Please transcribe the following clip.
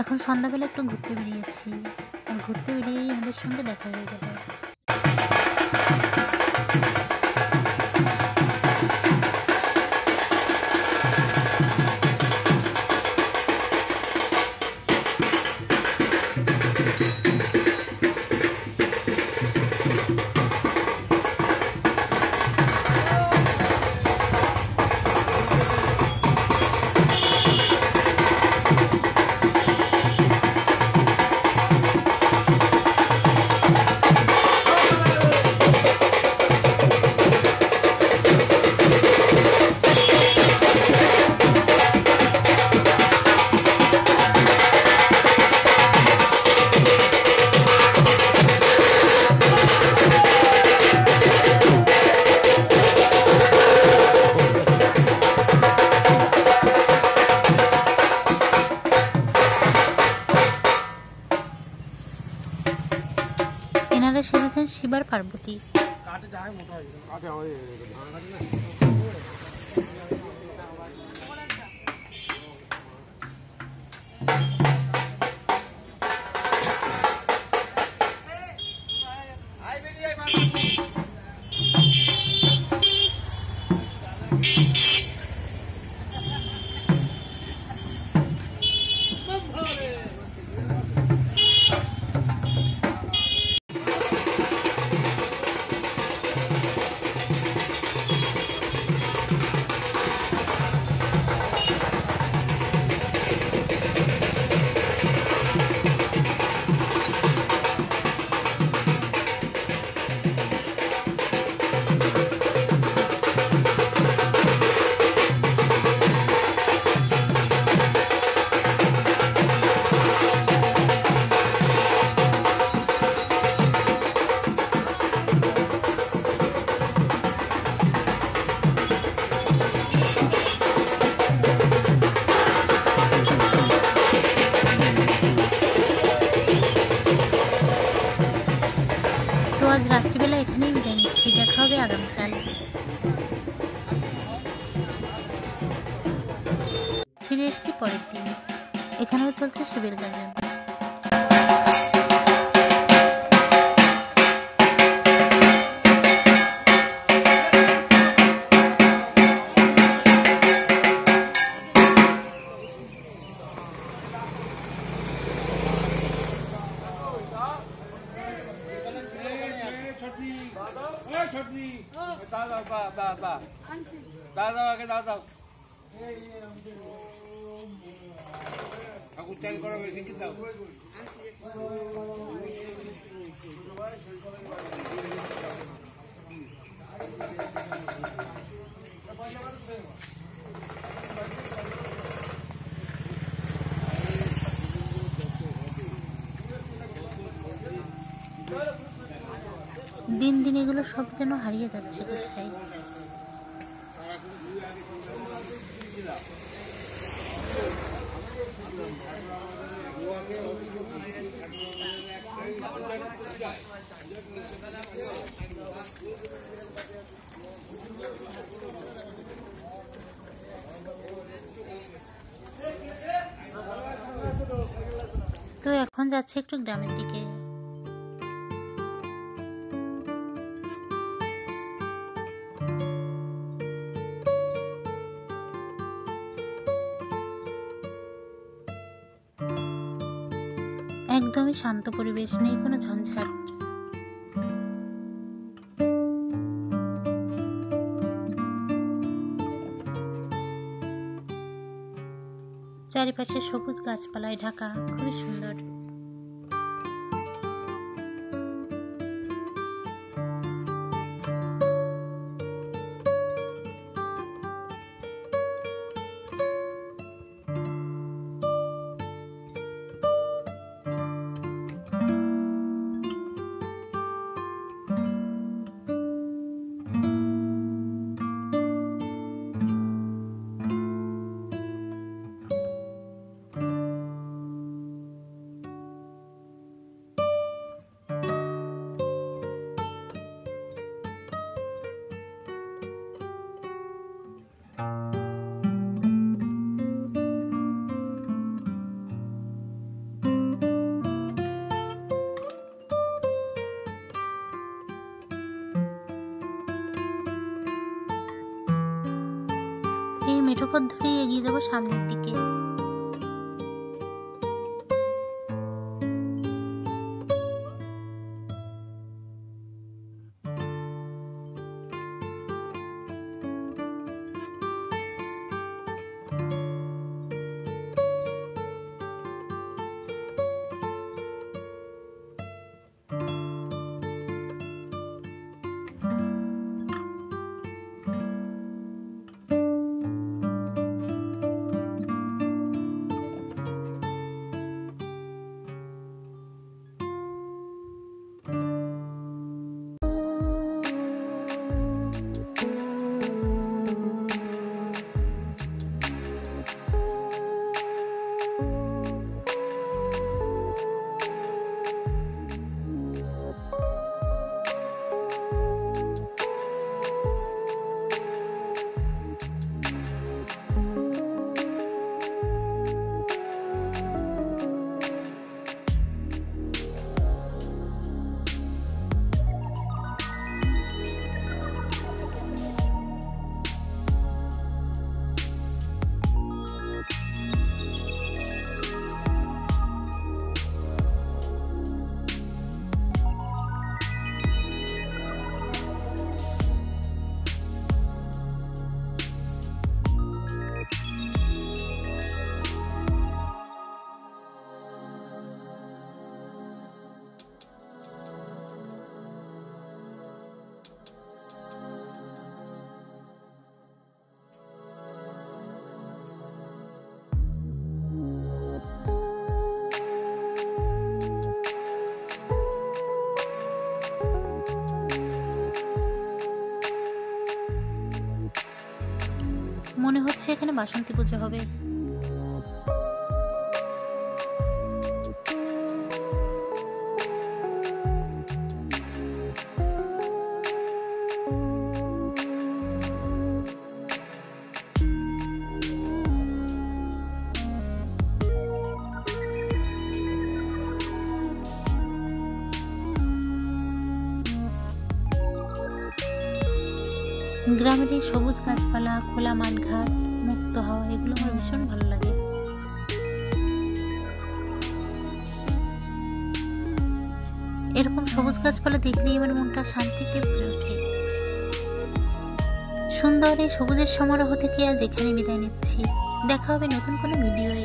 এখন সন্ধ্যাবেলা একটু ঘুরতে বেরিয়েছি। আর ঘুরতে বেরিয়েই আমাদের সঙ্গে দেখা হয়ে গেল। শিবার পার্বতী। দেখা হবে ফিরে এসেছি পরের দিন। এখানেও চলছে শিবের গাজন। छोटी दादा बा बा बा दादा के दादा aku tel kora besin kita Thank you. দিন দিন এগুলো সব যেন হারিয়ে যাচ্ছে কোথায়? তো এখন যাচ্ছে একটু গ্রামের দিকে। একদমই শান্ত পরিবেশ নেই কোনো ঝঞ্ঝাট চারিপাশে সবুজ গাছপালায় ঢাকা খুবই সুন্দর। মেঠো পথ ধরেই এগিয়ে যাব সামনের দিকে। বাসন্তী পুজো হবে। গ্রামের এই সবুজ গাছপালা, খোলা মাঠঘাট, মুক্ত হাওয়া, এগুলো আমার ভীষণ ভালো লাগে। এরকম সবুজ গাছপালা দেখলেই আমার মনটা শান্তিতে ভরে ওঠে। সুন্দর এই সবুজের সমারোহ থেকে আজ এখানে বিদায় নিচ্ছি। দেখা হবে নতুন কোনো ভিডিওয়ে।